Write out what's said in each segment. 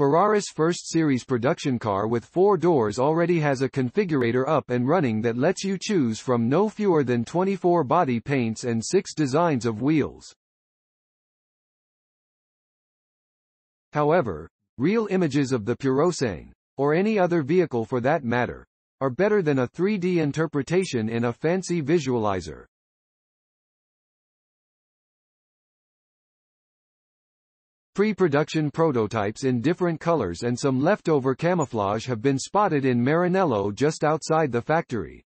Ferraris first series production car with four doors already has a configurator up and running that lets you choose from no fewer than 24 body paints and six designs of wheels. However, real images of the Purosangue, or any other vehicle for that matter, are better than a 3D interpretation in a fancy visualizer. Pre-production prototypes in different colors and some leftover camouflage have been spotted in Maranello just outside the factory.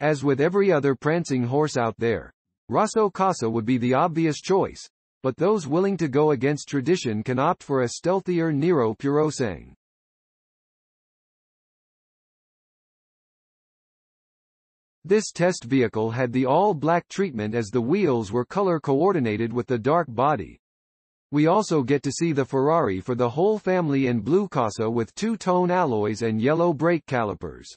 As with every other prancing horse out there, Rosso Corsa would be the obvious choice, but those willing to go against tradition can opt for a stealthier Nero Purosangue. This test vehicle had the all-black treatment as the wheels were color-coordinated with the dark body. We also get to see the Ferrari for the whole family in blue Casa with two-tone alloys and yellow brake calipers.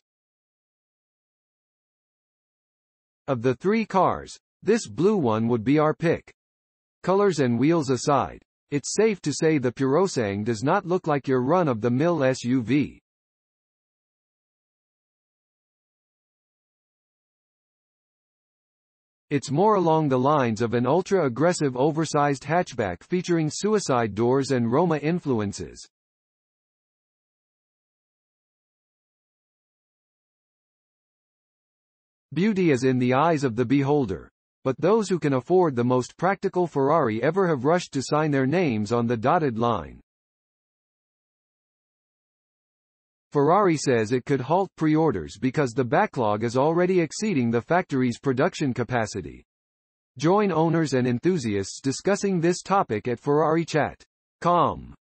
Of the three cars, this blue one would be our pick. Colors and wheels aside, it's safe to say the Purosangue does not look like your run-of-the-mill SUV. It's more along the lines of an ultra-aggressive oversized hatchback featuring suicide doors and Roma influences. Beauty is in the eyes of the beholder. But those who can afford the most practical Ferrari ever have rushed to sign their names on the dotted line. Ferrari says it could halt pre-orders because the backlog is already exceeding the factory's production capacity. Join owners and enthusiasts discussing this topic at Ferrari Chat. Com.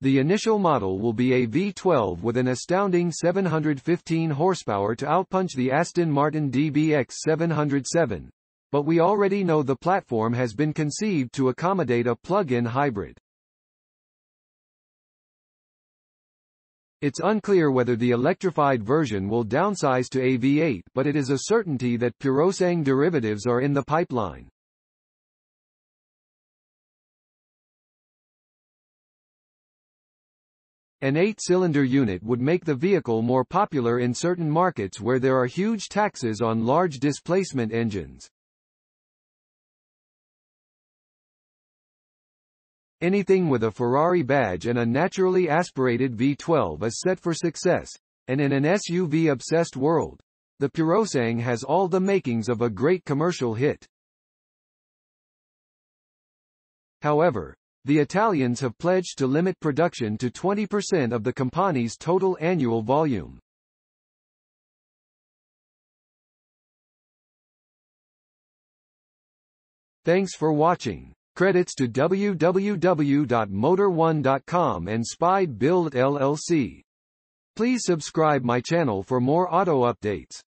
The initial model will be a V12 with an astounding 715 horsepower to outpunch the Aston Martin DBX 707, but we already know the platform has been conceived to accommodate a plug-in hybrid. It's unclear whether the electrified version will downsize to a V8 but it is a certainty that Purosangue derivatives are in the pipeline. An eight-cylinder unit would make the vehicle more popular in certain markets where there are huge taxes on large displacement engines. Anything with a Ferrari badge and a naturally aspirated V12 is set for success, and in an SUV-obsessed world, the Purosangue has all the makings of a great commercial hit. However, the Italians have pledged to limit production to 20% of the company's total annual volume. Thanks for watching. Credits to www.motor1.com and Spide Build LLC. Please subscribe my channel for more auto updates.